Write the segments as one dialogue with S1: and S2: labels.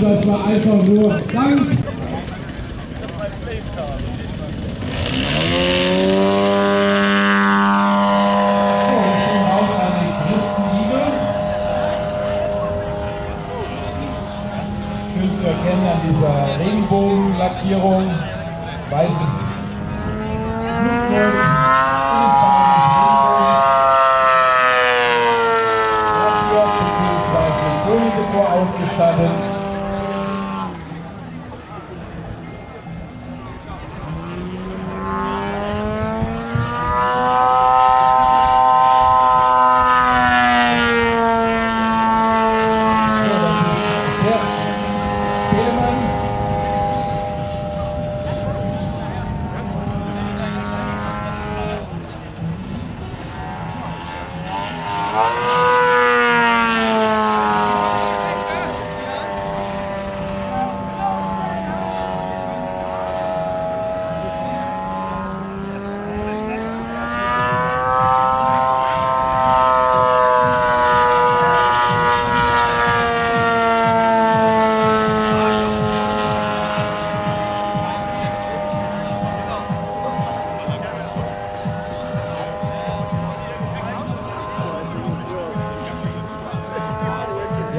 S1: das war einfach nur Dank.
S2: Raus an die Christenliebe. Schön zu erkennen an dieser Regenbogenlackierung. Weißes Flugzeug. Kronendekor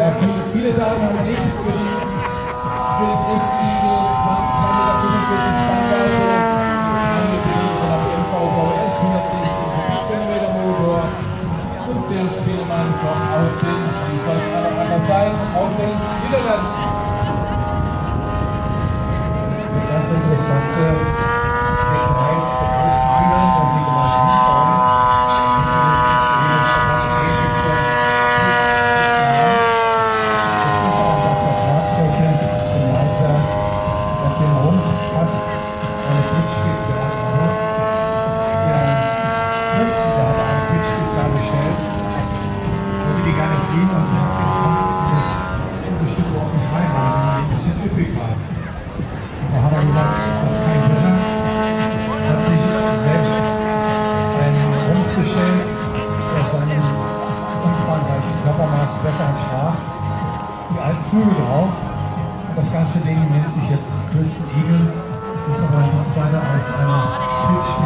S2: Ja, viele, Damen haben nichts für die, für die Christigel 20 Meter Spannweite, angekündigt von der MV VS 160 cm Motor und sehr Spielemann kommt aus den, wie soll es einfach anders sein, aus den Niederlanden.
S3: Das interessante besser entsprach. Die alten Flügel drauf. Das ganze Ding nennt sich jetzt Crystal Eagle. Ist aber nichts weiter als eine Pilzspezial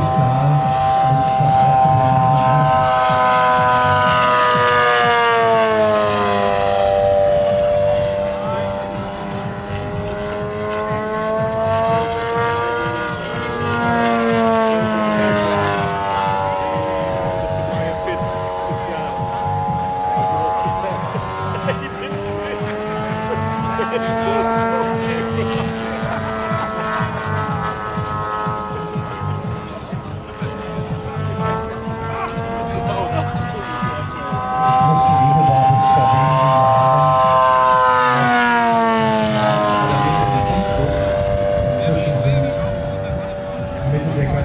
S3: Mitteldecker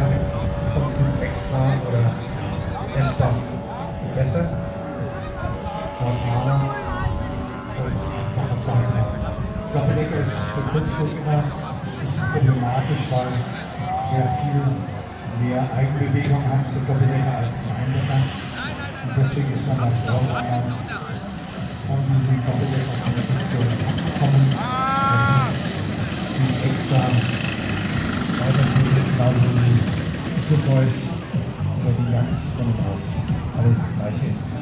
S3: kommt zum Extra oder S-Bahn besser. Ist Kunstflug immer bisschen problematisch, weil sehr viel mehr Eigenbewegung haben für Doppeldecker als die Eindecker. Und deswegen ist man dann froh, wenn man von diesen Doppeldecker kommen, die extra weiterbildet, genauso wie Superboys oder die Youngs von Haus. Alles gleiche.